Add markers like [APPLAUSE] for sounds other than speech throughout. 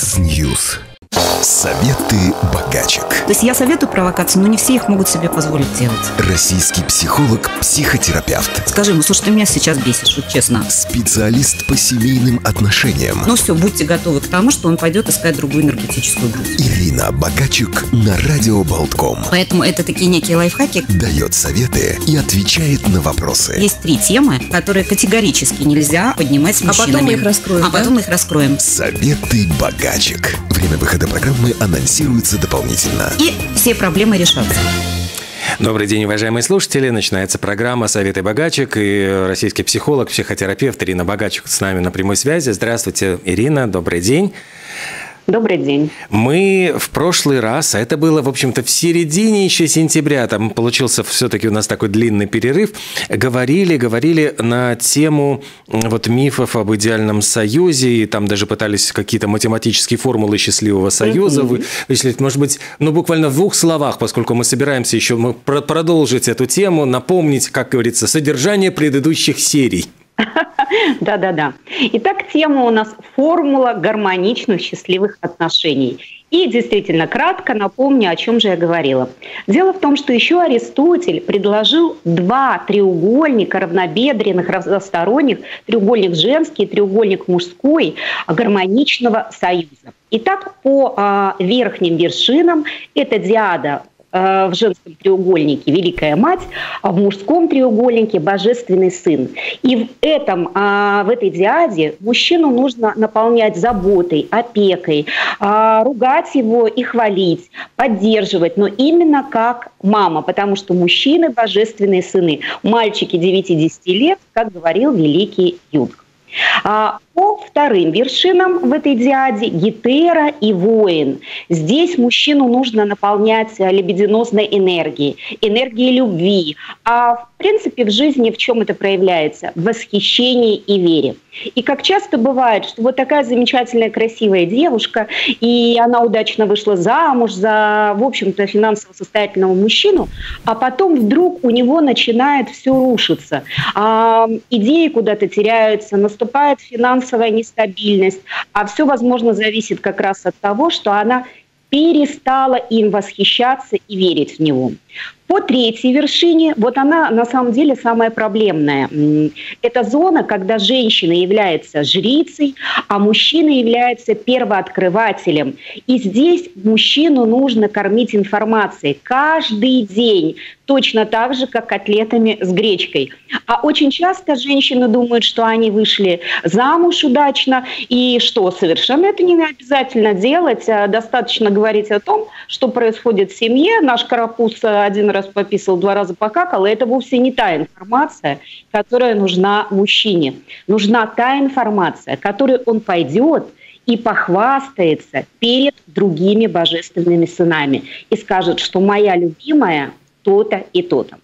News. Советы богачек. То есть я советую провокации, но не все их могут себе позволить делать. Российский психолог, психотерапевт. Скажи ему, слушай, ты меня сейчас бесишь, вот честно. Специалист по семейным отношениям. Ну все, будьте готовы к тому, что он пойдет искать другую энергетическую грудь. Ирина Богачук на Радио Болтком. Поэтому это такие некие лайфхаки. Дает советы и отвечает на вопросы. Есть три темы, которые категорически нельзя поднимать с А мужчинами. потом мы их раскроем, А да? потом мы их раскроем. Советы богачек. Время выхода программы анонсируется дополнительно. И все проблемы решатся. Добрый день, уважаемые слушатели. Начинается программа «Советы богачек» и российский психолог, психотерапевт Ирина Богачук с нами на прямой связи. Здравствуйте, Ирина, добрый день. Добрый день. Мы в прошлый раз, а это было, в общем-то, в середине еще сентября, там получился все-таки у нас такой длинный перерыв, говорили, говорили на тему вот мифов об идеальном союзе, и там даже пытались какие-то математические формулы счастливого союза вы- вычислить. Может быть, ну буквально в двух словах, поскольку мы собираемся еще продолжить эту тему, напомнить, как говорится, содержание предыдущих серий. [LAUGHS] Да-да-да. Итак, тема у нас формула гармоничных счастливых отношений. И действительно, кратко напомню, о чем же я говорила. Дело в том, что еще Аристотель предложил два треугольника равнобедренных, разносторонних, треугольник женский, треугольник мужской, гармоничного союза. Итак, по а, верхним вершинам это диада э, в женском треугольнике Великая Мать, а в мужском треугольнике Божественный Сын. И в, этом, а, в этой диаде мужчину нужно наполнять заботой, опекой, а, ругать его и хвалить, поддерживать, но именно как мама, потому что мужчины – божественные сыны. Мальчики 9-10 лет, как говорил великий Юнг. По вторым вершинам в этой диаде Гетера и воин. Здесь мужчину нужно наполнять э, лебединозной энергией, энергией любви. А в принципе в жизни в чем это проявляется? В восхищении и вере. И как часто бывает, что вот такая замечательная, красивая девушка, и она удачно вышла замуж за, в общем-то, финансово состоятельного мужчину, а потом вдруг у него начинает все рушиться. А, идеи куда-то теряются, наступает финансовая нестабильность, а все, возможно, зависит как раз от того, что она перестала им восхищаться и верить в него. По третьей вершине, вот она на самом деле самая проблемная. Это зона, когда женщина является жрицей, а мужчина является первооткрывателем. И здесь мужчину нужно кормить информацией каждый день, точно так же, как котлетами с гречкой. А очень часто женщины думают, что они вышли замуж удачно, и что совершенно это не обязательно делать. а Достаточно говорить о том, что происходит в семье. Наш карапуз один раз пописал, два раза покакал, и это вовсе не та информация, которая нужна мужчине. Нужна та информация, которой он пойдет и похвастается перед другими божественными сынами и скажет, что моя любимая то-то и то-то.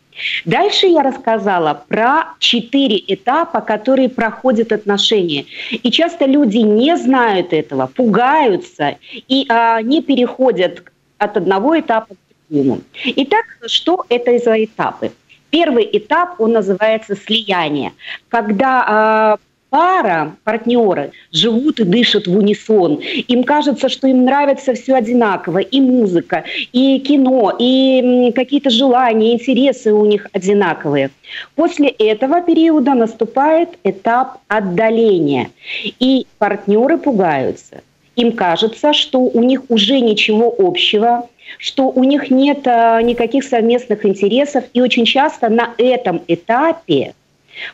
Дальше я рассказала про четыре этапа, которые проходят отношения. И часто люди не знают этого, пугаются и а, не переходят от одного этапа к другому. Итак, что это за этапы? Первый этап, он называется слияние, когда а, пара, партнеры живут и дышат в унисон. Им кажется, что им нравится все одинаково. И музыка, и кино, и какие-то желания, интересы у них одинаковые. После этого периода наступает этап отдаления. И партнеры пугаются. Им кажется, что у них уже ничего общего, что у них нет а, никаких совместных интересов. И очень часто на этом этапе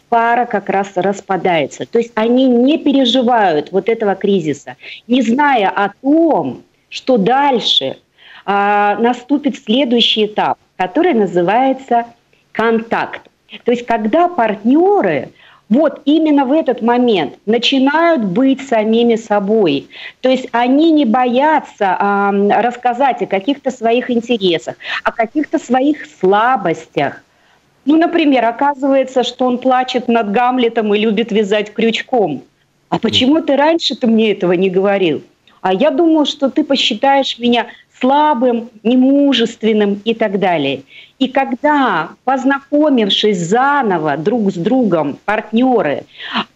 пара как раз распадается. То есть они не переживают вот этого кризиса, не зная о том, что дальше а, наступит следующий этап, который называется контакт. То есть когда партнеры вот именно в этот момент начинают быть самими собой. То есть они не боятся а, рассказать о каких-то своих интересах, о каких-то своих слабостях. Ну, например, оказывается, что он плачет над Гамлетом и любит вязать крючком. А почему ты раньше ты мне этого не говорил? а я думаю, что ты посчитаешь меня слабым, немужественным и так далее. И когда, познакомившись заново друг с другом, партнеры,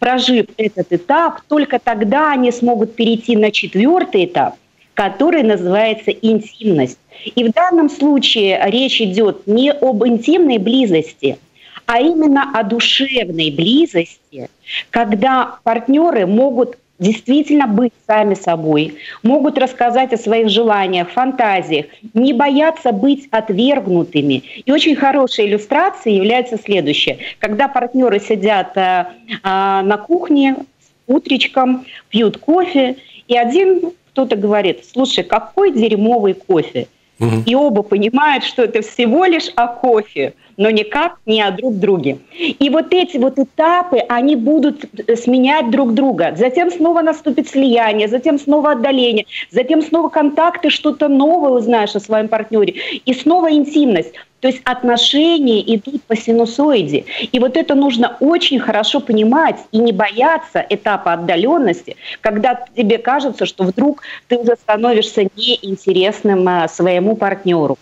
прожив этот этап, только тогда они смогут перейти на четвертый этап, который называется интимность. И в данном случае речь идет не об интимной близости, а именно о душевной близости, когда партнеры могут действительно быть сами собой, могут рассказать о своих желаниях, фантазиях, не бояться быть отвергнутыми. И очень хорошей иллюстрацией является следующее. Когда партнеры сидят э, э, на кухне с утречком, пьют кофе, и один кто-то говорит, слушай, какой дерьмовый кофе. Угу. И оба понимают, что это всего лишь о кофе но никак не о друг друге. И вот эти вот этапы, они будут сменять друг друга. Затем снова наступит слияние, затем снова отдаление, затем снова контакты, что-то новое узнаешь о своем партнере, и снова интимность. То есть отношения идут по синусоиде. И вот это нужно очень хорошо понимать и не бояться этапа отдаленности, когда тебе кажется, что вдруг ты уже становишься неинтересным а, своему партнеру.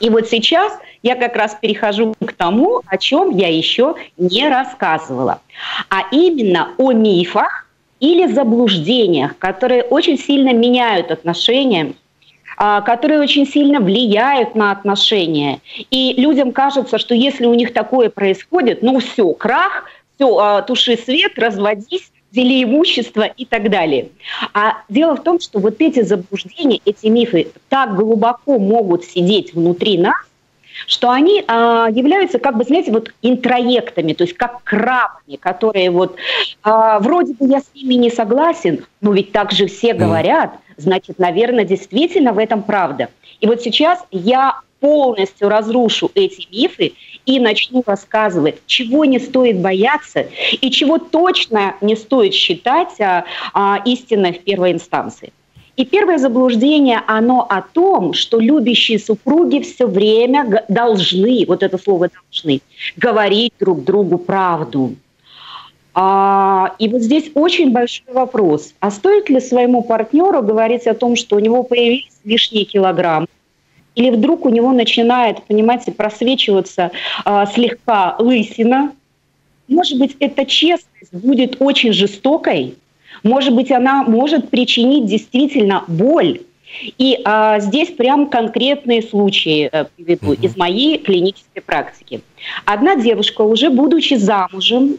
И вот сейчас я как раз перехожу к тому, о чем я еще не рассказывала, а именно о мифах или заблуждениях, которые очень сильно меняют отношения а, которые очень сильно влияют на отношения. И людям кажется, что если у них такое происходит, ну все, крах, все, а, туши свет, разводись, дели имущество и так далее. А дело в том, что вот эти заблуждения, эти мифы так глубоко могут сидеть внутри нас, что они а, являются, как бы, знаете, вот интроектами, то есть как крабами, которые вот а, вроде бы я с ними не согласен, но ведь так же все говорят, значит, наверное, действительно в этом правда. И вот сейчас я полностью разрушу эти мифы и начну рассказывать, чего не стоит бояться и чего точно не стоит считать а, а, истиной в первой инстанции. И первое заблуждение, оно о том, что любящие супруги все время должны, вот это слово должны, говорить друг другу правду. А, и вот здесь очень большой вопрос. А стоит ли своему партнеру говорить о том, что у него появились лишние килограммы, или вдруг у него начинает, понимаете, просвечиваться а, слегка лысина. Может быть, эта честность будет очень жестокой, может быть, она может причинить действительно боль. И а, здесь прям конкретные случаи а, приведу угу. из моей клинической практики. Одна девушка, уже будучи замужем,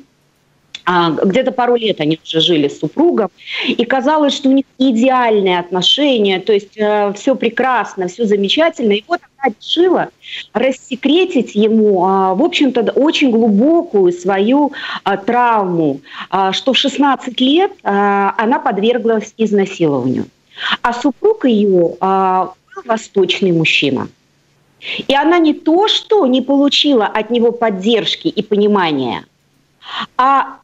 где-то пару лет они уже жили с супругом, и казалось, что у них идеальные отношения, то есть э, все прекрасно, все замечательно. И вот она решила рассекретить ему, э, в общем-то, очень глубокую свою э, травму, что в 16 лет она подверглась изнасилованию. А супруг ее э, восточный мужчина. И она не то что не получила от него поддержки и понимания, а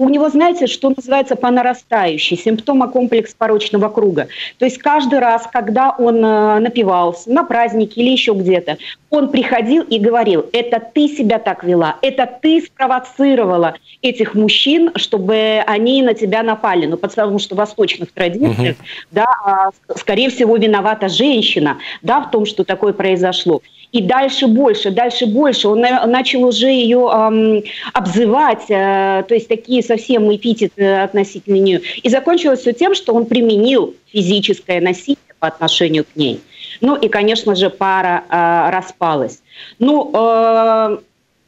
у него, знаете, что называется по нарастающей, симптома комплекс порочного круга. То есть каждый раз, когда он э, напивался на празднике или еще где-то, он приходил и говорил, это ты себя так вела, это ты спровоцировала этих мужчин, чтобы они на тебя напали. Ну, потому что в восточных традициях, угу. да, а, скорее всего, виновата женщина, да, в том, что такое произошло и дальше больше, дальше больше. Он начал уже ее эм, обзывать, э, то есть такие совсем эпитеты относительно нее. И закончилось все тем, что он применил физическое насилие по отношению к ней. Ну и, конечно же, пара э, распалась. Ну, э,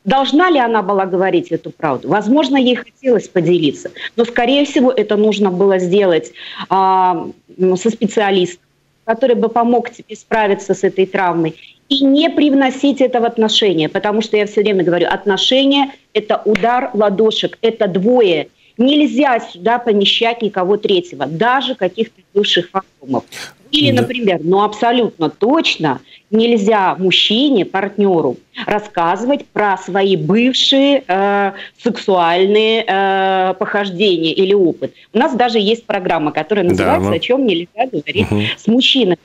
Должна ли она была говорить эту правду? Возможно, ей хотелось поделиться, но, скорее всего, это нужно было сделать э, со специалистом, который бы помог тебе справиться с этой травмой и не привносить это в отношения, потому что я все время говорю, отношения – это удар ладошек, это двое. Нельзя сюда помещать никого третьего, даже каких-то бывших фантомов. Или, например, ну абсолютно точно нельзя мужчине, партнеру рассказывать про свои бывшие э, сексуальные э, похождения или опыт. У нас даже есть программа, которая называется да, мы... «О чем нельзя говорить угу. с мужчиной».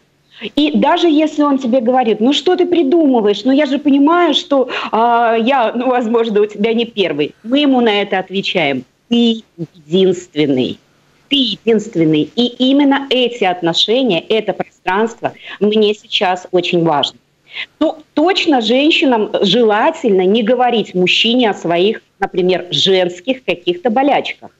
И даже если он тебе говорит, ну что ты придумываешь, ну я же понимаю, что э, я, ну возможно, у тебя не первый, мы ему на это отвечаем, ты единственный. ты единственный. И именно эти отношения, это пространство мне сейчас очень важно. То точно женщинам желательно не говорить мужчине о своих, например, женских каких-то болячках.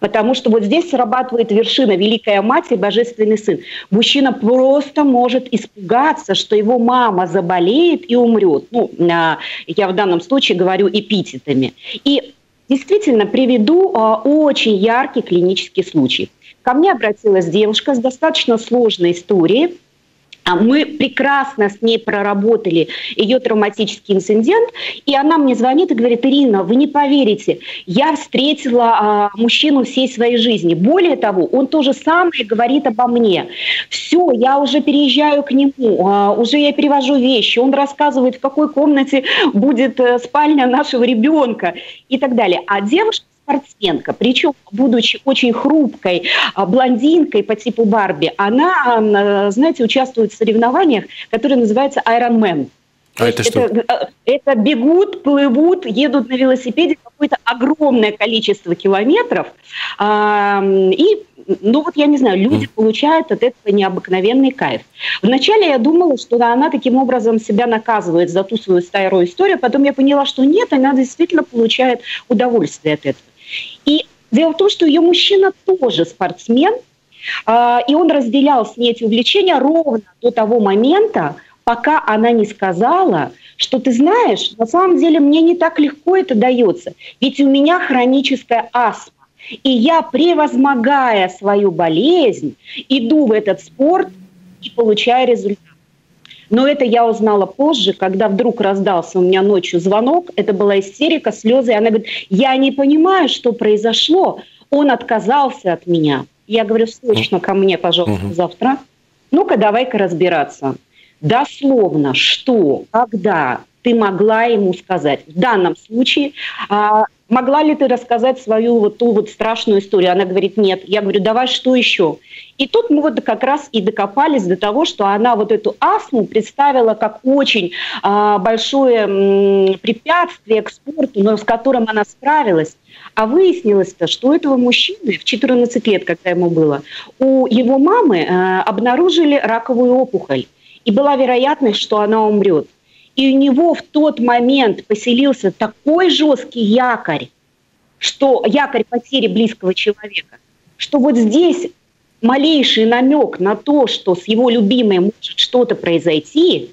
Потому что вот здесь срабатывает вершина Великая Мать и Божественный Сын. Мужчина просто может испугаться, что его мама заболеет и умрет. Ну, а, я в данном случае говорю эпитетами. И действительно приведу а, очень яркий клинический случай. Ко мне обратилась девушка с достаточно сложной историей, мы прекрасно с ней проработали ее травматический инцидент, и она мне звонит и говорит, Ирина, вы не поверите, я встретила а, мужчину всей своей жизни. Более того, он то же самое говорит обо мне. Все, я уже переезжаю к нему, а, уже я перевожу вещи, он рассказывает, в какой комнате будет э, спальня нашего ребенка и так далее. А девушка спортсменка, причем, будучи очень хрупкой а, блондинкой по типу Барби, она, знаете, участвует в соревнованиях, которые называются Iron Man. А это, что? Это, э, это бегут, плывут, едут на велосипеде какое-то огромное количество километров. И, ну вот я не знаю, люди mm. получают от этого необыкновенный кайф. Вначале я думала, что она таким образом себя наказывает за ту свою старую историю, потом я поняла, что нет, она действительно получает удовольствие от этого. И дело в том, что ее мужчина тоже спортсмен, а, и он разделял с ней эти увлечения ровно до того момента, пока она не сказала, что ты знаешь, на самом деле мне не так легко это дается, ведь у меня хроническая астма. И я, превозмогая свою болезнь, иду в этот спорт и получаю результат. Но это я узнала позже, когда вдруг раздался у меня ночью звонок. Это была истерика, слезы. И она говорит, я не понимаю, что произошло. Он отказался от меня. Я говорю, срочно ко мне, пожалуйста, завтра. Ну-ка, давай-ка разбираться. Дословно, что, когда ты могла ему сказать. В данном случае а, могла ли ты рассказать свою вот ту вот страшную историю? Она говорит, нет. Я говорю, давай, что еще? И тут мы вот как раз и докопались до того, что она вот эту астму представила как очень а, большое м, препятствие к спорту, но с которым она справилась. А выяснилось-то, что этого мужчины в 14 лет, когда ему было, у его мамы э, обнаружили раковую опухоль. И была вероятность, что она умрет. И у него в тот момент поселился такой жесткий якорь, что якорь потери близкого человека, что вот здесь малейший намек на то, что с его любимой может что-то произойти,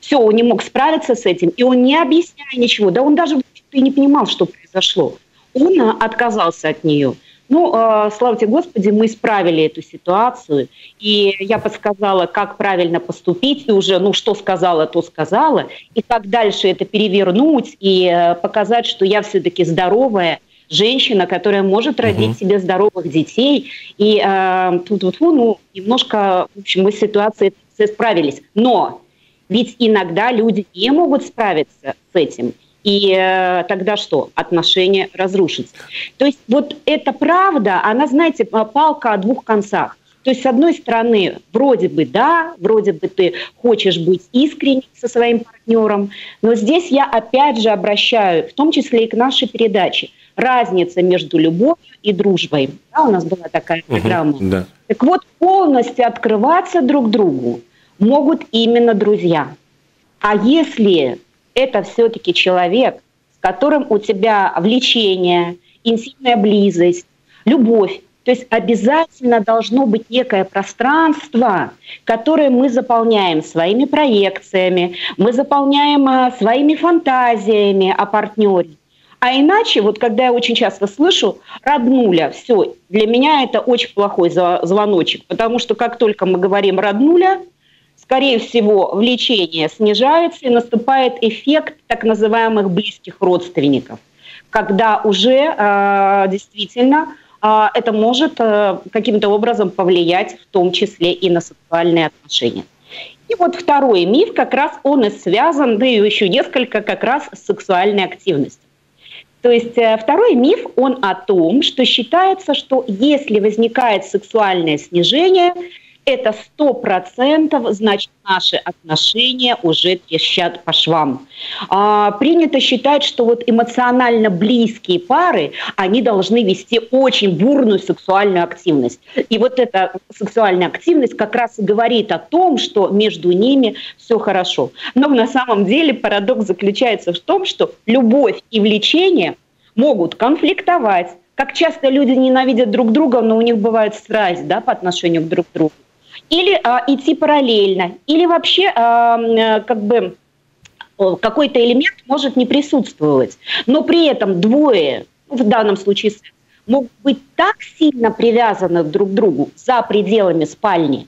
все, он не мог справиться с этим, и он не объясняя ничего, да он даже и не понимал, что произошло. Он отказался от нее – ну, э, слава тебе Господи, мы исправили эту ситуацию, и я подсказала, как правильно поступить, и уже, ну, что сказала, то сказала, и как дальше это перевернуть и э, показать, что я все-таки здоровая женщина, которая может родить угу. себе здоровых детей, и э, тут вот, ну, немножко, в общем, мы с ситуацией справились. Но ведь иногда люди не могут справиться с этим, и э, тогда что? Отношения разрушатся. То есть вот эта правда, она, знаете, палка о двух концах. То есть, с одной стороны, вроде бы да, вроде бы ты хочешь быть искренним со своим партнером, но здесь я опять же обращаю, в том числе и к нашей передаче, разница между любовью и дружбой. Да, у нас была такая программа. Угу, да. Так вот, полностью открываться друг другу могут именно друзья. А если это все-таки человек, с которым у тебя влечение, интимная близость, любовь. То есть обязательно должно быть некое пространство, которое мы заполняем своими проекциями, мы заполняем а, своими фантазиями о партнере. А иначе, вот когда я очень часто слышу «роднуля», все, для меня это очень плохой звоночек, потому что как только мы говорим «роднуля», скорее всего, влечение снижается и наступает эффект так называемых близких родственников, когда уже э, действительно э, это может э, каким-то образом повлиять в том числе и на сексуальные отношения. И вот второй миф, как раз он и связан, да и еще несколько как раз с сексуальной активностью. То есть э, второй миф, он о том, что считается, что если возникает сексуальное снижение – это сто процентов, значит, наши отношения уже трещат по швам. А, принято считать, что вот эмоционально близкие пары, они должны вести очень бурную сексуальную активность. И вот эта сексуальная активность как раз и говорит о том, что между ними все хорошо. Но на самом деле парадокс заключается в том, что любовь и влечение могут конфликтовать, как часто люди ненавидят друг друга, но у них бывает страсть да, по отношению к друг другу. Или а, идти параллельно, или вообще а, э, как бы какой-то элемент может не присутствовать, но при этом двое, в данном случае могут быть так сильно привязаны друг к другу за пределами спальни,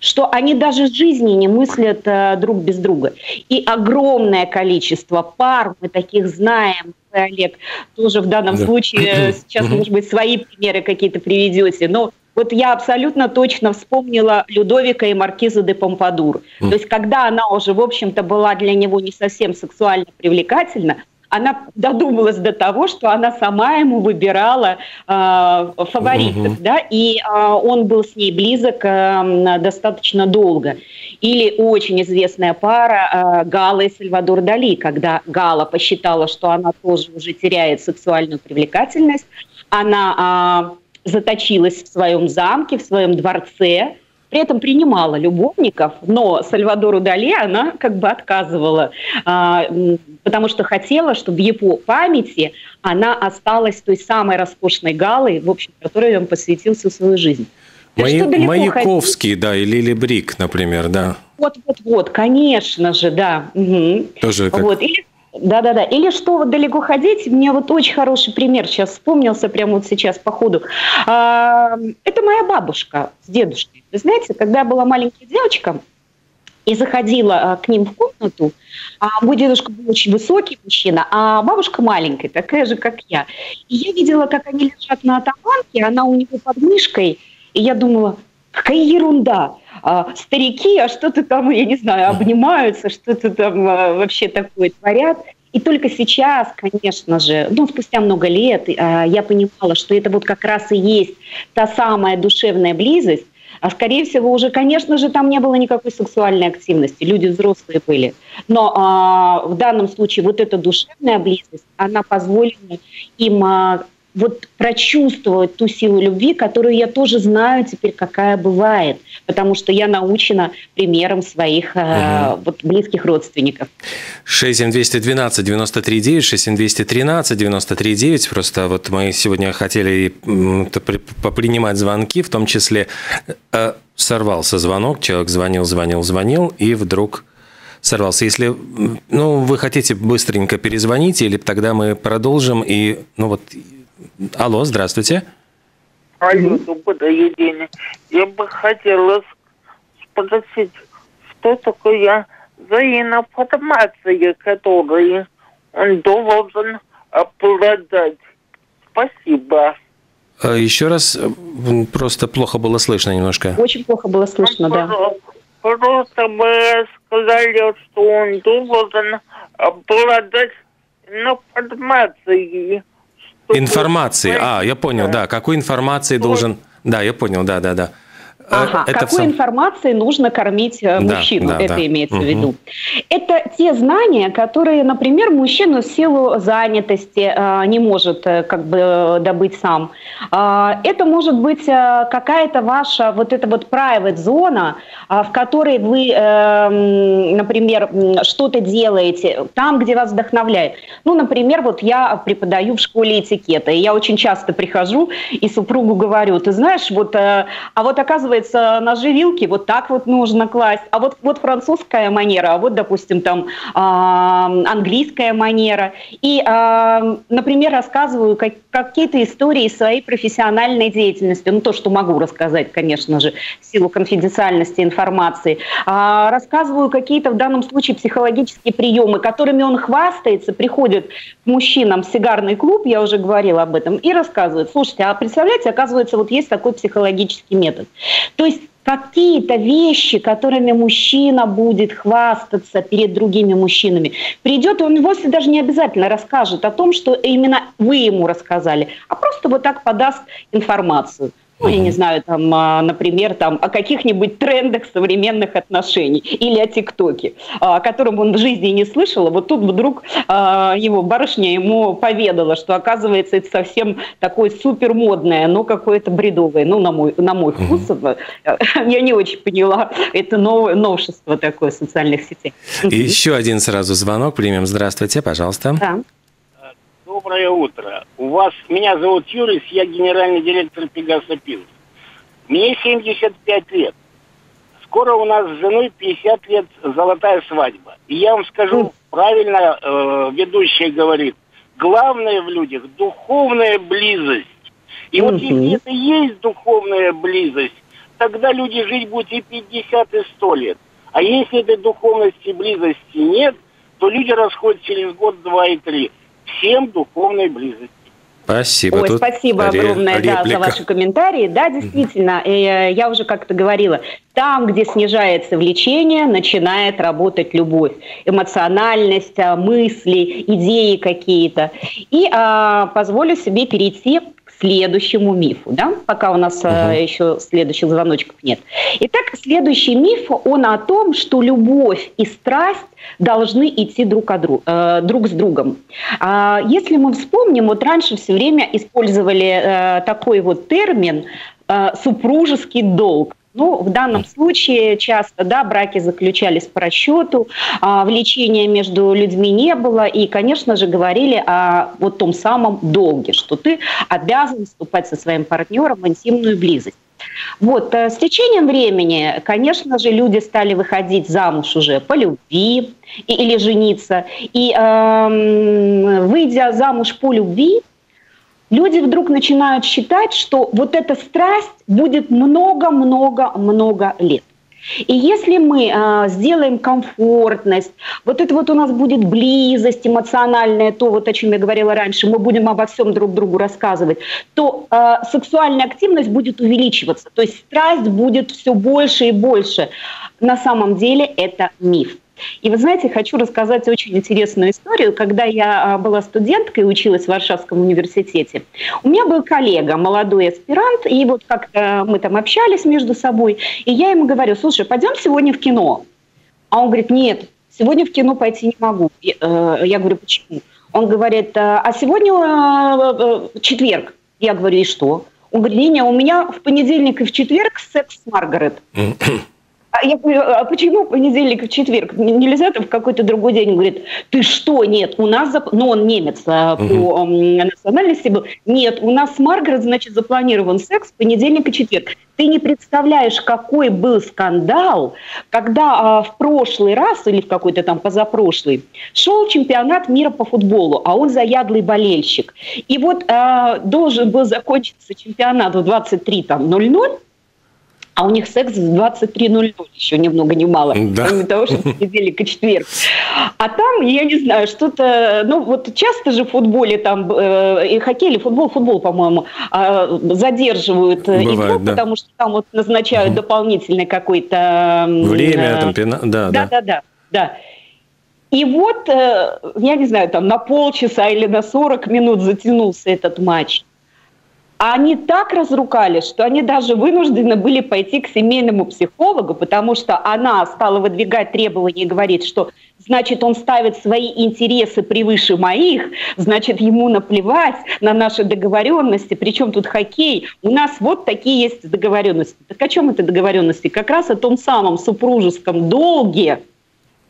что они даже жизни не мыслят э, друг без друга. И огромное количество пар, мы таких знаем, Олег, тоже в данном да. случае [CLEARS THROAT] сейчас, может быть, свои примеры какие-то приведете, но вот я абсолютно точно вспомнила Людовика и Маркиза де Помпадур. То есть когда она уже, в общем-то, была для него не совсем сексуально привлекательна, она додумалась до того, что она сама ему выбирала э, фаворитов, угу. да, и э, он был с ней близок э, достаточно долго. Или очень известная пара э, Гала и Сальвадор Дали, когда Гала посчитала, что она тоже уже теряет сексуальную привлекательность, она э, заточилась в своем замке, в своем дворце, при этом принимала любовников, но Сальвадору Дали она как бы отказывала, а, потому что хотела, чтобы в его памяти она осталась той самой роскошной галой, в общем, которой он посвятил всю свою жизнь. Май... Маяковский, ходить? да, и Лили Брик, например, да. Вот-вот-вот, конечно же, да. Угу. Тоже как... Вот. Или да-да-да. Или что вот далеко ходить, мне вот очень хороший пример сейчас вспомнился прямо вот сейчас по ходу. А, это моя бабушка с дедушкой. Вы знаете, когда я была маленькая девочка, и заходила а, к ним в комнату, а мой дедушка был очень высокий мужчина, а бабушка маленькая, такая же, как я. И я видела, как они лежат на атаманке, она у него под мышкой, и я думала, какая ерунда а, старики, а что-то там, я не знаю, обнимаются, что-то там а, вообще такое творят. И только сейчас, конечно же, ну, спустя много лет, а, я понимала, что это вот как раз и есть та самая душевная близость, а скорее всего уже, конечно же, там не было никакой сексуальной активности, люди взрослые были. Но а, в данном случае вот эта душевная близость, она позволила им а, вот прочувствовать ту силу любви, которую я тоже знаю теперь, какая бывает, потому что я научена примером своих угу. вот, близких родственников. 67212 93 9, 67213 93 9. Просто вот мы сегодня хотели попринимать звонки, в том числе э, сорвался звонок, человек звонил, звонил, звонил, и вдруг сорвался. Если ну, вы хотите быстренько перезвонить, или тогда мы продолжим, и ну вот Алло, здравствуйте. Алло, добрый день. Я бы хотела спросить, что такое за информация, которую он должен обладать. Спасибо. А Еще раз, просто плохо было слышно немножко. Очень плохо было слышно, да. Просто мы сказали, что он должен обладать информацией Информации. А, я понял, да. Какой информации должен... Да, я понял, да, да, да. Э, ага. Это Какой все... информацией нужно кормить э, да, мужчину? Да, это да. имеется угу. в виду. Это те знания, которые, например, мужчина в силу занятости э, не может э, как бы добыть сам. Э, это может быть э, какая-то ваша вот эта вот private зона, э, в которой вы, э, например, что-то делаете, там, где вас вдохновляет. Ну, например, вот я преподаю в школе этикета, и я очень часто прихожу и супругу говорю, ты знаешь, вот, э, а вот оказывается оказывается, ножи вилки вот так вот нужно класть. А вот, вот французская манера, а вот, допустим, там э, английская манера. И, э, например, рассказываю как, какие-то истории своей профессиональной деятельности. Ну, то, что могу рассказать, конечно же, в силу конфиденциальности информации. Э, рассказываю какие-то в данном случае психологические приемы, которыми он хвастается, приходит к мужчинам в сигарный клуб, я уже говорила об этом, и рассказывает. Слушайте, а представляете, оказывается, вот есть такой психологический метод. То есть какие-то вещи, которыми мужчина будет хвастаться перед другими мужчинами. Придет, он вовсе даже не обязательно расскажет о том, что именно вы ему рассказали, а просто вот так подаст информацию. Ну, я не знаю, там, а, например, там, о каких-нибудь трендах современных отношений или о ТикТоке, а, о котором он в жизни не слышал, а вот тут вдруг его барышня ему поведала, что, оказывается, это совсем такое супермодное, но какое-то бредовое, ну, на мой, на мой вкус, mm [LAUGHS] я не очень поняла, это новое, новшество такое в социальных сетях. И еще один сразу звонок примем. Здравствуйте, пожалуйста. Да. Доброе утро. У вас, меня зовут Юрис, я генеральный директор Пегаса Пилс. Мне 75 лет. Скоро у нас с женой 50 лет золотая свадьба. И я вам скажу, правильно э, ведущая говорит, главное в людях духовная близость. И вот если это есть духовная близость, тогда люди жить будут и 50, и 100 лет. А если этой духовности близости нет, то люди расходят через год, два и три. Всем духовной близости. Спасибо. Ой, Тут спасибо огромное да, за ваши комментарии. Да, действительно, э, я уже как-то говорила, там, где снижается влечение, начинает работать любовь, эмоциональность, а, мысли, идеи какие-то. И а, позволю себе перейти следующему мифу, да, пока у нас угу. еще следующих звоночков нет. Итак, следующий миф, он о том, что любовь и страсть должны идти друг, от друг, э, друг с другом. А если мы вспомним, вот раньше все время использовали э, такой вот термин э, супружеский долг. Ну, в данном случае часто, да, браки заключались по расчету, а, влечения между людьми не было, и, конечно же, говорили о вот том самом долге, что ты обязан вступать со своим партнером в интимную близость. Вот, э, с течением времени, конечно же, люди стали выходить замуж уже по любви или жениться. И э, выйдя замуж по любви, люди вдруг начинают считать, что вот эта страсть будет много-много-много лет. И если мы э, сделаем комфортность, вот это вот у нас будет близость эмоциональная, то вот о чем я говорила раньше, мы будем обо всем друг другу рассказывать, то э, сексуальная активность будет увеличиваться, то есть страсть будет все больше и больше. На самом деле это миф. И вы знаете, хочу рассказать очень интересную историю. Когда я а, была студенткой и училась в Варшавском университете, у меня был коллега, молодой аспирант, и вот как-то мы там общались между собой, и я ему говорю, слушай, пойдем сегодня в кино. А он говорит, нет, сегодня в кино пойти не могу. Э, я говорю, почему? Он говорит, а сегодня э, э, четверг. Я говорю, и что? Он говорит, не, не, у меня в понедельник и в четверг секс с Маргарет. [CLEARS THROAT] А я говорю, а почему понедельник и четверг? Нельзя там в какой-то другой день? Он говорит, ты что, нет, у нас, зап... ну он немец а, по угу. национальности был, нет, у нас с Маргарет, значит, запланирован секс в понедельник и четверг. Ты не представляешь, какой был скандал, когда а, в прошлый раз, или в какой-то там позапрошлый, шел чемпионат мира по футболу, а он заядлый болельщик. И вот а, должен был закончиться чемпионат в 23.00, а у них секс в 23.00 еще ни много ни мало, да. кроме того, что [LAUGHS] понедельник и четверг. А там, я не знаю, что-то, ну вот часто же в футболе там, э, и хоккей или футбол, футбол, по-моему, э, задерживают Бывает, игру, да. потому что там вот назначают угу. дополнительный какой-то... Время, э, там, пена... да, да. Да, да, да. И вот, э, я не знаю, там на полчаса или на 40 минут затянулся этот матч. А они так разрукались, что они даже вынуждены были пойти к семейному психологу, потому что она стала выдвигать требования и говорит, что значит он ставит свои интересы превыше моих, значит ему наплевать на наши договоренности, причем тут хоккей. У нас вот такие есть договоренности. Так о чем это договоренности? Как раз о том самом супружеском долге,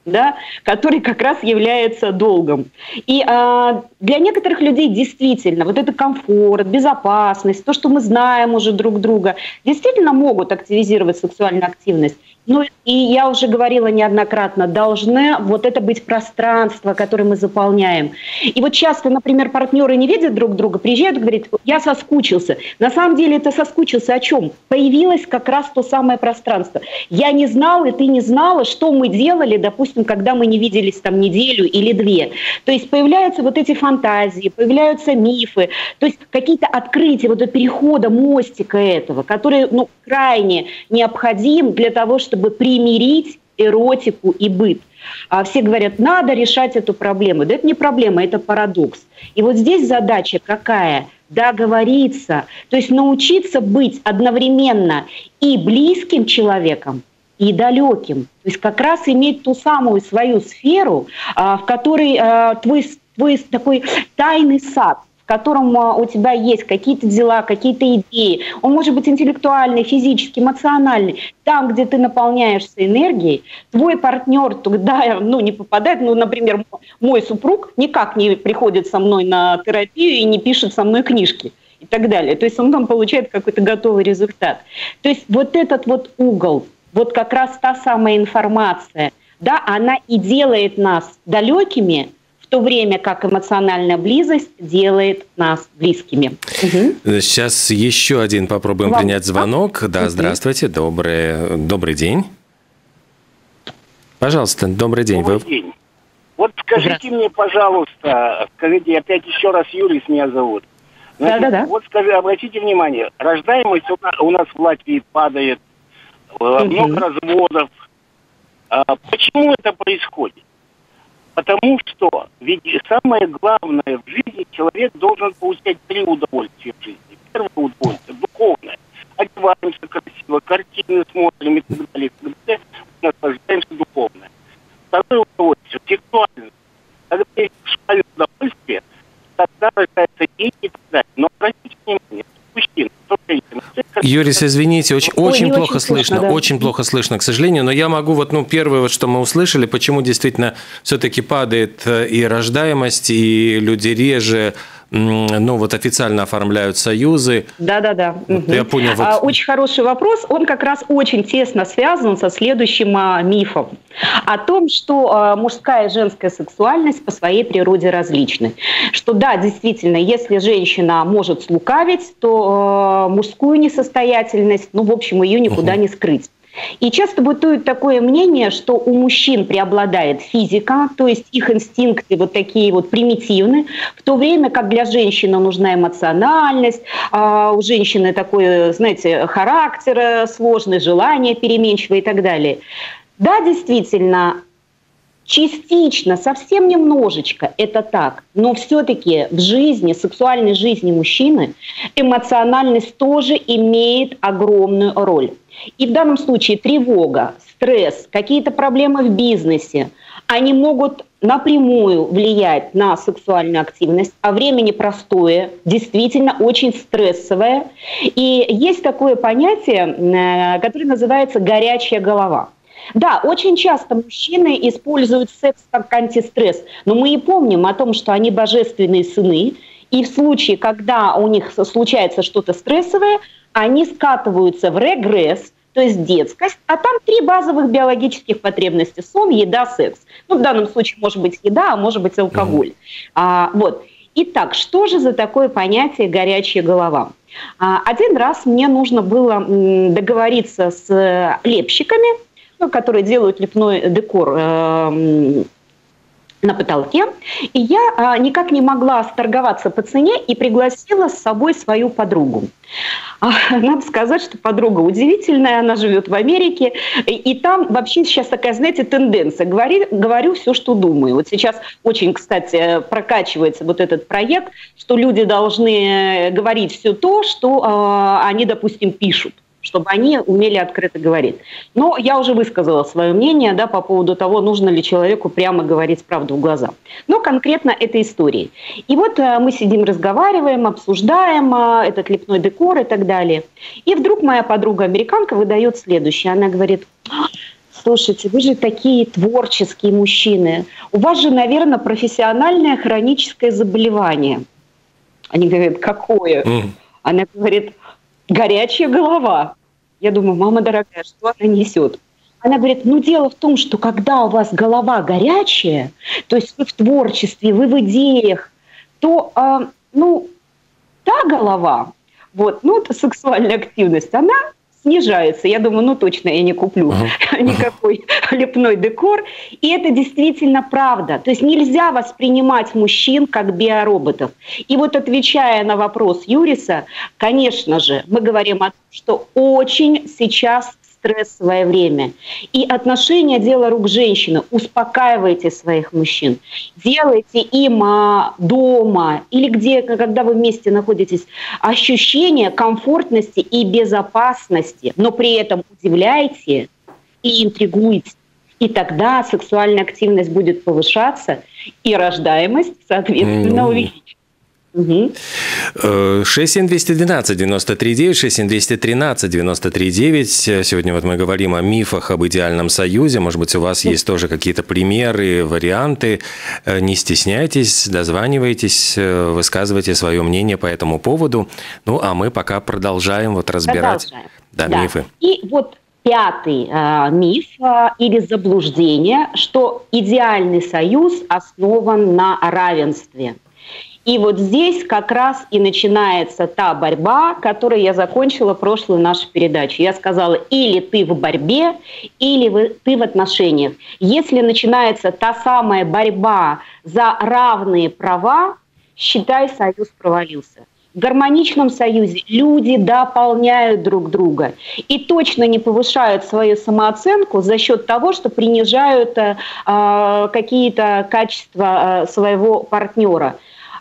да, который как раз является долгом. И а, для некоторых людей действительно вот это комфорт, безопасность, то, что мы знаем уже друг друга, действительно могут активизировать сексуальную активность. Ну и я уже говорила неоднократно, должны вот это быть пространство, которое мы заполняем. И вот часто, например, партнеры не видят друг друга, приезжают и говорят, я соскучился. На самом деле это соскучился о чем? Появилось как раз то самое пространство. Я не знал, и ты не знала, что мы делали, допустим, когда мы не виделись там неделю или две. То есть появляются вот эти фантазии, появляются мифы, то есть какие-то открытия, вот перехода, мостика этого, который ну, крайне необходим для того, чтобы чтобы примирить эротику и быт. А все говорят, надо решать эту проблему. Да это не проблема, это парадокс. И вот здесь задача какая? договориться, то есть научиться быть одновременно и близким человеком, и далеким. То есть как раз иметь ту самую свою сферу, а, в которой а, твой, твой такой тайный сад, котором а, у тебя есть какие-то дела, какие-то идеи. Он может быть интеллектуальный, физический, эмоциональный. Там, где ты наполняешься энергией, твой партнер туда ну, не попадает. Ну, например, мой супруг никак не приходит со мной на терапию и не пишет со мной книжки и так далее. То есть он там получает какой-то готовый результат. То есть вот этот вот угол, вот как раз та самая информация, да, она и делает нас далекими, то время как эмоциональная близость делает нас близкими. Угу. Сейчас еще один попробуем Вам... принять звонок. Да, угу. здравствуйте, добрый, добрый день. Пожалуйста, добрый день. Добрый Вы... день. Вот скажите мне, пожалуйста, скажите, опять еще раз Юрий меня зовут. Да-да-да. Вот скажи, обратите внимание, рождаемость у нас в Латвии падает, угу. много разводов. А почему это происходит? Потому что ведь самое главное в жизни человек должен получать три удовольствия в жизни. Первое удовольствие – духовное. Одеваемся красиво, картины смотрим и так далее. И так далее. Наслаждаемся духовно. Второе удовольствие – сексуальное. Когда есть сексуальное удовольствие, тогда рождаются дети и так далее. Но обратите внимание, мужчин, Юрис, извините, очень, Ой, очень плохо очень слышно, слышно да. очень плохо слышно, к сожалению, но я могу вот, ну, первое, вот, что мы услышали, почему действительно все-таки падает э, и рождаемость, и люди реже ну, вот официально оформляют союзы. Да-да-да. Вот угу. Я понял. Вот... А, очень хороший вопрос. Он как раз очень тесно связан со следующим а, мифом. О том, что а, мужская и женская сексуальность по своей природе различны. Что да, действительно, если женщина может слукавить, то мужскую несостоятельность, ну, в общем, ее никуда угу. не скрыть. И часто бытует такое мнение, что у мужчин преобладает физика, то есть их инстинкты вот такие вот примитивны, в то время как для женщины нужна эмоциональность, а у женщины такой, знаете, характер сложный, желание переменчивое и так далее. Да, действительно, Частично, совсем немножечко это так, но все-таки в жизни, сексуальной жизни мужчины эмоциональность тоже имеет огромную роль. И в данном случае тревога, стресс, какие-то проблемы в бизнесе, они могут напрямую влиять на сексуальную активность, а время непростое, действительно очень стрессовое. И есть такое понятие, э, которое называется «горячая голова». Да, очень часто мужчины используют секс как антистресс, но мы и помним о том, что они божественные сыны, и в случае, когда у них случается что-то стрессовое, они скатываются в регресс, то есть детскость, а там три базовых биологических потребности – сон, еда, секс. Ну, в данном случае может быть еда, а может быть алкоголь. А, вот. Итак, что же за такое понятие «горячая голова»? А, один раз мне нужно было договориться с лепщиками, которые делают лепной декор э, на потолке. И я а, никак не могла сторговаться по цене и пригласила с собой свою подругу. А, надо сказать, что подруга удивительная, она живет в Америке, и, и там вообще сейчас такая, знаете, тенденция. Говори, говорю все, что думаю. Вот сейчас очень, кстати, прокачивается вот этот проект, что люди должны говорить все то, что э, они, допустим, пишут чтобы они умели открыто говорить. Но я уже высказала свое мнение да, по поводу того, нужно ли человеку прямо говорить правду в глаза. Но конкретно этой истории. И вот э, мы сидим, разговариваем, обсуждаем э, этот лепной декор и так далее. И вдруг моя подруга-американка выдает следующее. Она говорит, слушайте, вы же такие творческие мужчины. У вас же, наверное, профессиональное хроническое заболевание. Они говорят, какое? Mm. Она говорит, горячая голова. Я думаю, мама дорогая, что она несет? Она говорит, ну дело в том, что когда у вас голова горячая, то есть вы в творчестве, вы в идеях, то, э, ну, та голова, вот, ну, это сексуальная активность, она снижается. Я думаю, ну точно я не куплю uh-huh. [LAUGHS] никакой лепной декор. И это действительно правда. То есть нельзя воспринимать мужчин как биороботов. И вот отвечая на вопрос Юриса, конечно же, мы говорим о том, что очень сейчас стрессовое время. И отношения – дело рук женщины. Успокаивайте своих мужчин. Делайте им а, дома или где, когда вы вместе находитесь, ощущение комфортности и безопасности, но при этом удивляйте и интригуйте. И тогда сексуальная активность будет повышаться, и рождаемость, соответственно, mm. увеличится. Угу. 67212 93 67213 93 Сегодня вот мы говорим о мифах об идеальном союзе. Может быть, у вас есть тоже какие-то примеры, варианты. Э, не стесняйтесь, дозванивайтесь, э, высказывайте свое мнение по этому поводу. Ну, а мы пока продолжаем вот разбирать продолжаем. Да, да. мифы. И вот пятый э, миф э, или заблуждение, что идеальный союз основан на равенстве – и вот здесь как раз и начинается та борьба, которой я закончила прошлую нашу передачу. Я сказала, или ты в борьбе, или ты в отношениях. Если начинается та самая борьба за равные права, считай, союз провалился. В гармоничном союзе люди дополняют друг друга и точно не повышают свою самооценку за счет того, что принижают э, какие-то качества э, своего партнера.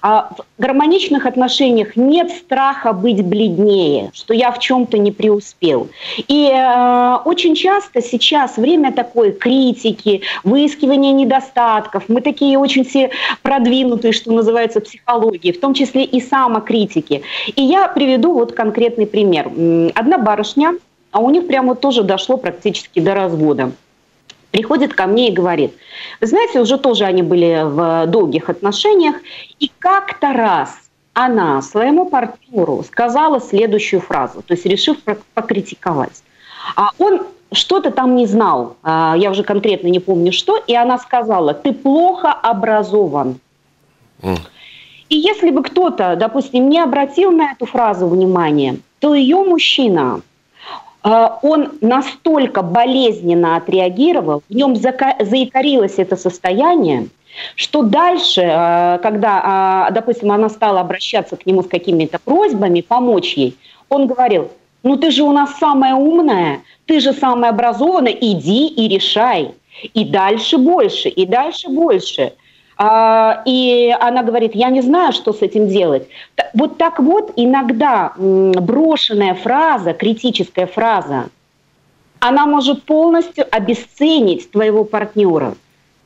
А в гармоничных отношениях нет страха быть бледнее, что я в чем-то не преуспел. И э, очень часто сейчас время такой критики, выискивания недостатков. Мы такие очень все продвинутые, что называется, психологии, в том числе и самокритики. И я приведу вот конкретный пример. Одна барышня, а у них прямо тоже дошло практически до развода приходит ко мне и говорит, вы знаете, уже тоже они были в долгих отношениях, и как-то раз она своему партнеру сказала следующую фразу, то есть решив покритиковать. А он что-то там не знал, а, я уже конкретно не помню что, и она сказала, ты плохо образован. Mm. И если бы кто-то, допустим, не обратил на эту фразу внимания, то ее мужчина он настолько болезненно отреагировал, в нем заикарилось это состояние, что дальше, а, когда, а, допустим, она стала обращаться к нему с какими-то просьбами помочь ей, он говорил, ну ты же у нас самая умная, ты же самая образованная, иди и решай. И дальше больше, и дальше больше – а, и она говорит, я не знаю, что с этим делать. Вот так вот иногда брошенная фраза, критическая фраза, она может полностью обесценить твоего партнера.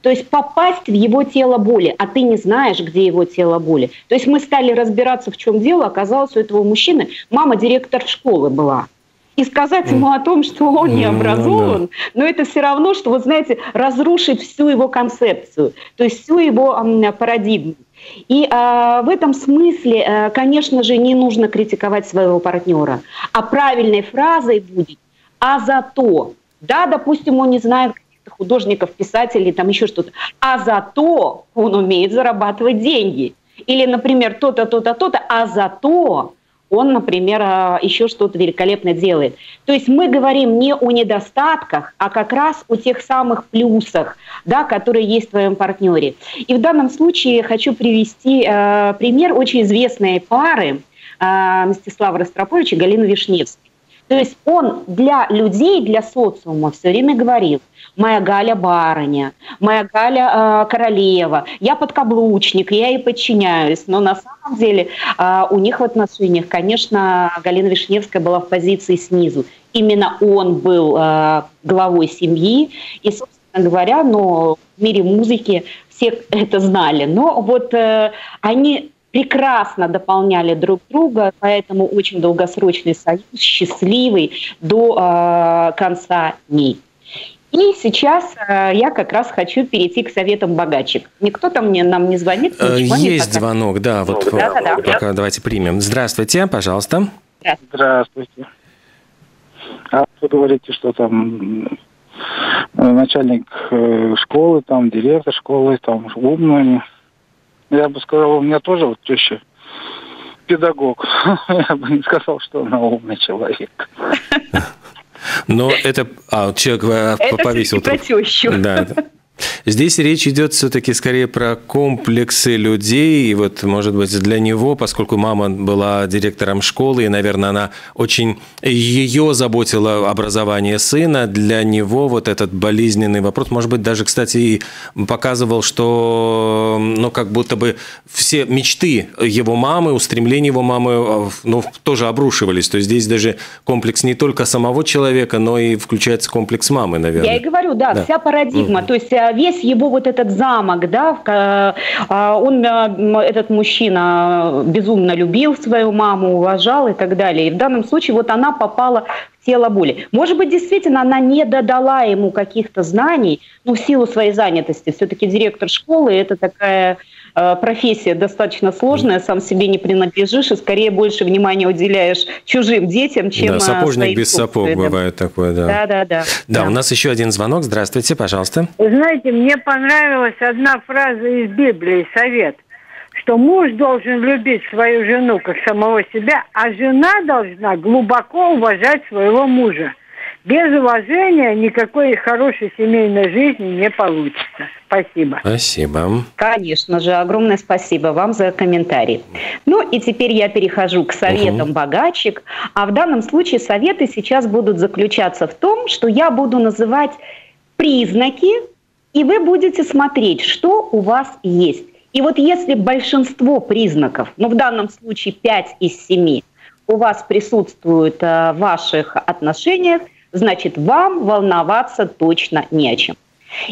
То есть попасть в его тело боли, а ты не знаешь, где его тело боли. То есть мы стали разбираться, в чем дело. Оказалось, у этого мужчины мама директор школы была и сказать ему о том, что он не образован, но это все равно, что, вот знаете, разрушить всю его концепцию, то есть всю его парадигму. И э, в этом смысле, э, конечно же, не нужно критиковать своего партнера, а правильной фразой будет «а зато». Да, допустим, он не знает каких-то художников, писателей, там еще что-то, а зато он умеет зарабатывать деньги. Или, например, то-то, то-то, то-то, а зато он, например, а, еще что-то великолепно делает. То есть мы говорим не о недостатках, а как раз о тех самых плюсах, да, которые есть в твоем партнере. И в данном случае хочу привести э, пример очень известной пары э, Мстислава Ростроповича и Галины Вишневской. То есть он для людей, для социума все время говорил, моя Галя барыня, моя Галя э, королева, я подкаблучник, я ей подчиняюсь. Но на самом деле э, у них в отношениях, конечно, Галина Вишневская была в позиции снизу. Именно он был э, главой семьи. И, собственно говоря, но в мире музыки все это знали. Но вот э, они прекрасно дополняли друг друга, поэтому очень долгосрочный союз, счастливый до э, конца дней. И сейчас э, я как раз хочу перейти к советам богачек. Никто там мне, нам не звонит? Э, есть звонок, да, вот да, да, да. пока давайте примем. Здравствуйте, пожалуйста. Здравствуйте. А вы говорите, что там э, начальник э, школы, там директор школы, там умный. Я бы сказал, у меня тоже вот теща педагог. [LAUGHS] Я бы не сказал, что она умный человек. Но это... А, человек это повесил... Это про тещу. Да, здесь речь идет все-таки скорее про комплексы людей, и вот, может быть, для него, поскольку мама была директором школы, и, наверное, она очень ее заботила образование сына, для него вот этот болезненный вопрос, может быть, даже, кстати, и показывал, что, ну, как будто бы все мечты его мамы, устремления его мамы, ну, тоже обрушивались. То есть здесь даже комплекс не только самого человека, но и включается комплекс мамы, наверное. Я и говорю, да, да. вся парадигма. Угу. То есть э, весь его вот этот замок, да, э, он, э, этот мужчина безумно любил свою маму, уважал и так далее. И в данном случае вот она попала в тело боли. Может быть, действительно, она не додала ему каких-то знаний, ну, в силу своей занятости. Все-таки директор школы – это такая профессия достаточно сложная, сам себе не принадлежишь и скорее больше внимания уделяешь чужим детям, чем Да, сапожник без сапог бывает такое, да. Да, да, да. Да, у нас еще один звонок. Здравствуйте, пожалуйста. знаете, мне понравилась одна фраза из Библии, совет, что муж должен любить свою жену как самого себя, а жена должна глубоко уважать своего мужа. Без уважения никакой хорошей семейной жизни не получится. Спасибо. Спасибо. Конечно же, огромное спасибо вам за комментарий. Ну и теперь я перехожу к советам угу. богачек. А в данном случае советы сейчас будут заключаться в том, что я буду называть признаки, и вы будете смотреть, что у вас есть. И вот если большинство признаков, ну в данном случае 5 из 7, у вас присутствуют э, в ваших отношениях, значит, вам волноваться точно не о чем.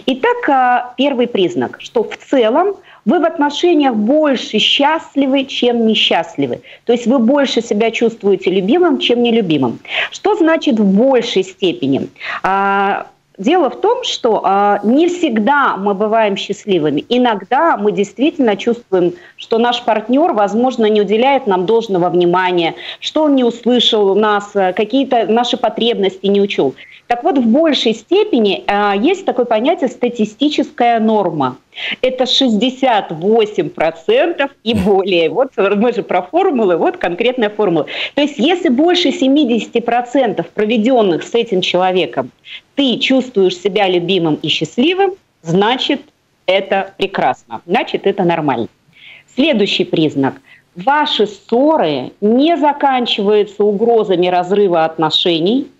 Итак, а, первый признак, что в целом вы в отношениях больше счастливы, чем несчастливы. То есть вы больше себя чувствуете любимым, чем нелюбимым. Что значит в большей степени? А, Дело в том, что э, не всегда мы бываем счастливыми. Иногда мы действительно чувствуем, что наш партнер, возможно, не уделяет нам должного внимания, что он не услышал нас, э, какие-то наши потребности не учел. Так вот, в большей степени э, есть такое понятие статистическая норма. Это 68% и более. Вот мы же про формулы, вот конкретная формула. То есть если больше 70% проведенных с этим человеком ты чувствуешь себя любимым и счастливым, значит, это прекрасно, значит, это нормально. Следующий признак – ваши ссоры не заканчиваются угрозами разрыва отношений –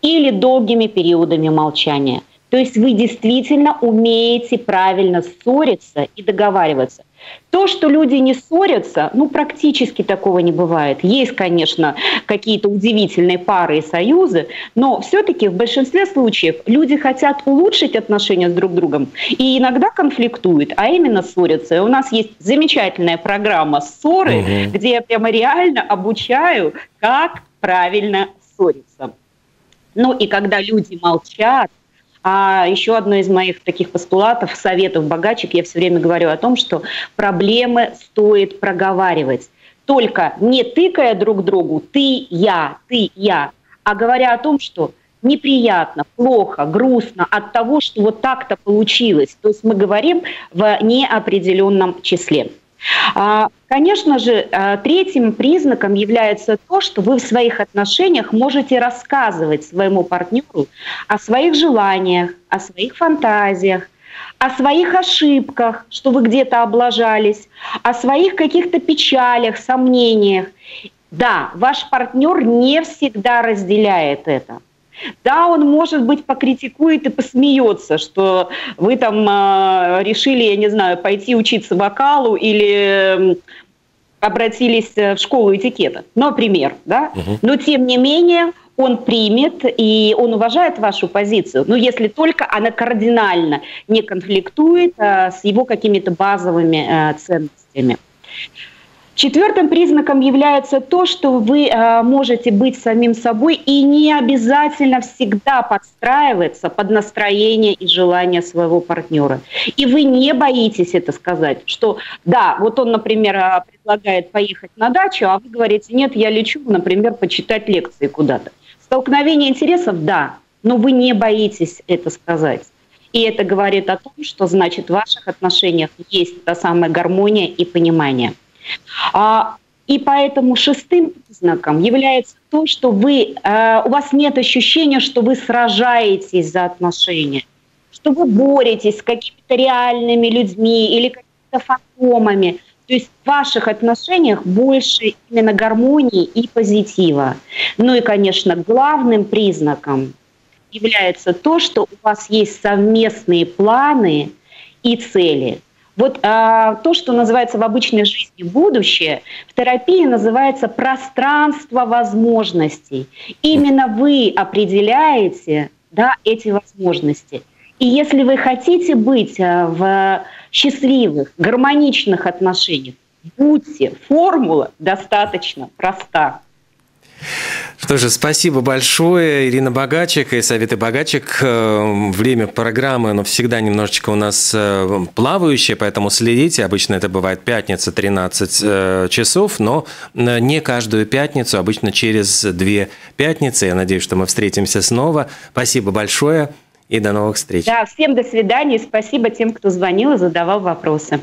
или долгими периодами молчания. То есть вы действительно умеете правильно ссориться и договариваться. То, что люди не ссорятся, ну, практически такого не бывает. Есть, конечно, какие-то удивительные пары и союзы, но все-таки в большинстве случаев люди хотят улучшить отношения с друг другом и иногда конфликтуют, а именно ссорятся. И у нас есть замечательная программа «Ссоры», угу. где я прямо реально обучаю, как правильно ссориться. Ну и когда люди молчат, а еще одно из моих таких постулатов, советов богачек, я все время говорю о том, что проблемы стоит проговаривать. Только не тыкая друг другу «ты, я, ты, я», а говоря о том, что неприятно, плохо, грустно от того, что вот так-то получилось. То есть мы говорим в неопределенном числе. А, конечно же, а, третьим признаком является то, что вы в своих отношениях можете рассказывать своему партнеру о своих желаниях, о своих фантазиях, о своих ошибках, что вы где-то облажались, о своих каких-то печалях, сомнениях. Да, ваш партнер не всегда разделяет это – да, он, может быть, покритикует и посмеется, что вы там э, решили, я не знаю, пойти учиться вокалу или обратились в школу этикета, например, да? Угу. Но тем не менее он примет и он уважает вашу позицию, но если только она кардинально не конфликтует а, с его какими-то базовыми а, ценностями. Четвертым признаком является то, что вы э, можете быть самим собой и не обязательно всегда подстраиваться под настроение и желание своего партнера. И вы не боитесь это сказать, что да, вот он, например, э, предлагает поехать на дачу, а вы говорите, нет, я лечу, например, почитать лекции куда-то. Столкновение интересов, да, но вы не боитесь это сказать. И это говорит о том, что значит в ваших отношениях есть та самая гармония и понимание. А, и поэтому шестым признаком является то, что вы, э, у вас нет ощущения, что вы сражаетесь за отношения. что вы боретесь с какими-то реальными людьми или какими-то фантомами. То есть в ваших отношениях больше именно гармонии и позитива. Ну и, конечно, главным признаком является то, что у вас есть совместные планы и цели. Вот а, то, что называется в обычной жизни будущее, в терапии называется пространство возможностей. Именно вы определяете да, эти возможности. И если вы хотите быть а, в счастливых, гармоничных отношениях, будьте, формула достаточно проста. Что же, спасибо большое, Ирина Богачек и Советы Богачек. Э, время программы, но всегда немножечко у нас э, плавающее, поэтому следите. Обычно это бывает пятница, 13 э, часов, но не каждую пятницу, обычно через две пятницы. Я надеюсь, что мы встретимся снова. Спасибо большое и до новых встреч. Да, всем до свидания. Спасибо тем, кто звонил и задавал вопросы.